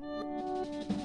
Música